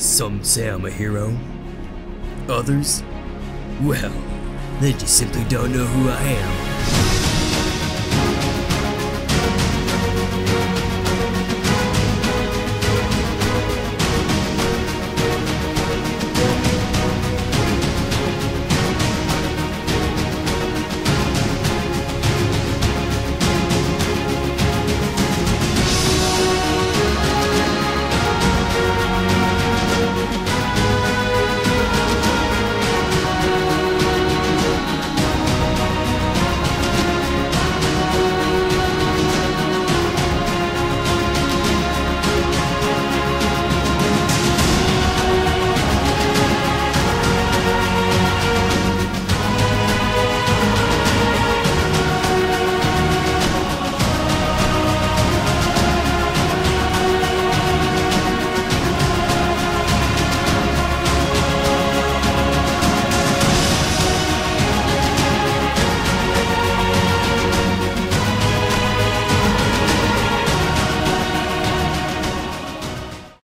Some say I'm a hero. Others, well, they just simply don't know who I am.